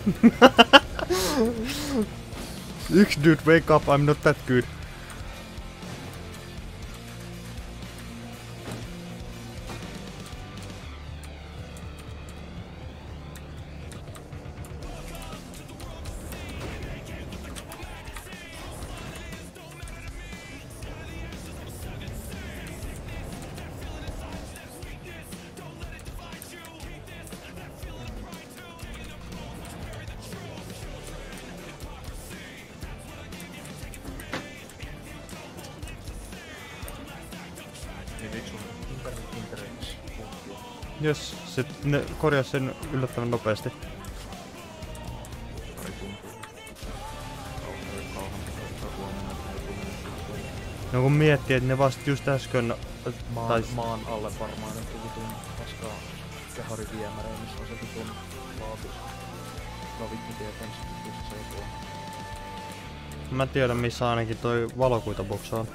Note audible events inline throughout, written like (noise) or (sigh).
(laughs) Yksi dude, wake up, I'm not that good. Niin? Jos se ne korjaa sen yllättävän nopeasti. No kun miettii, että ne vasta just äsken... Maan, Tai- maan alle varmaan nyt vitun paskaa kehari viemäreen, missä on se vitun laatus. No vittu tietää, missä se on tuo. Mä tiedän missä ainakin toi valokuitabox on.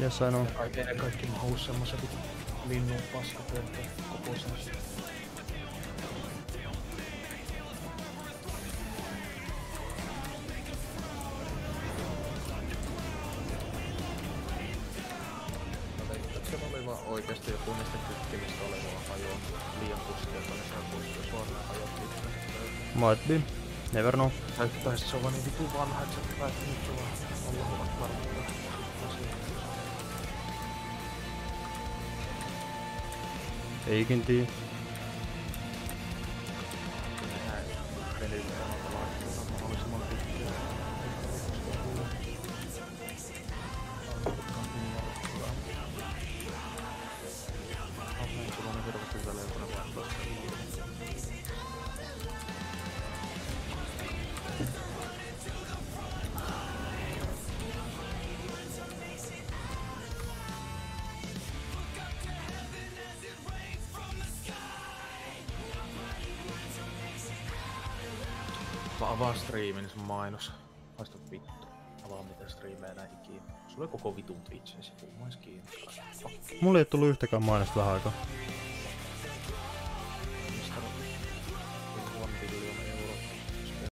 Yes, I know. Kaikki ne kaikki mahuu semmosen vitun linnun paskatyöntä kokoisen. Se oli vaan oikeesti joku niistä kytkimistä olevaa hajoa liian kuskia tonne saa kuskia suoraan hajottiin. Might be. Never know. Tai, tai se on vaan niin vitun vanha, että se päätti nyt olla olla ovat varmaan irgendwie. Mä avaan striimin, se on mainos. Haista vittu. Avaa mitä striimejä näin ikinä. Sulla on koko vitun Twitchin sivu, mä ois. Fuck. Mulla ei tullut yhtäkään mainosta vähän aikaa.